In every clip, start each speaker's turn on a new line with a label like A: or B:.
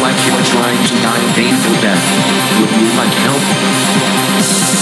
A: Like you're trying to die a painful death. Would you like help?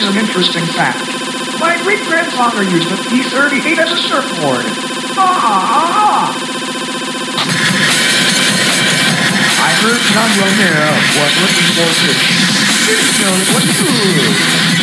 B: Here's an interesting fact. My great grandfather used a P-38 as a surfboard. Ah, ah, ah. I heard John Romero was looking for fish. Didn't know it was true.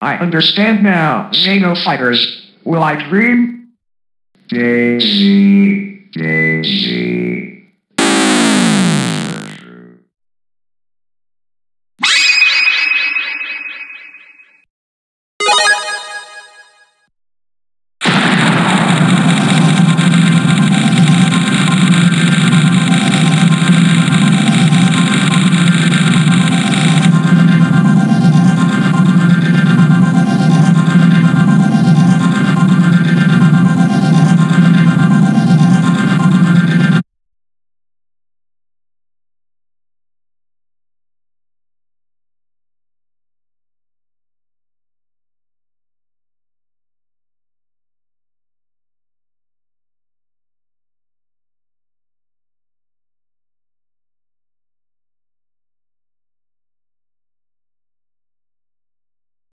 B: I understand now. Xeno fighters. Will I dream? Daisy, Daisy.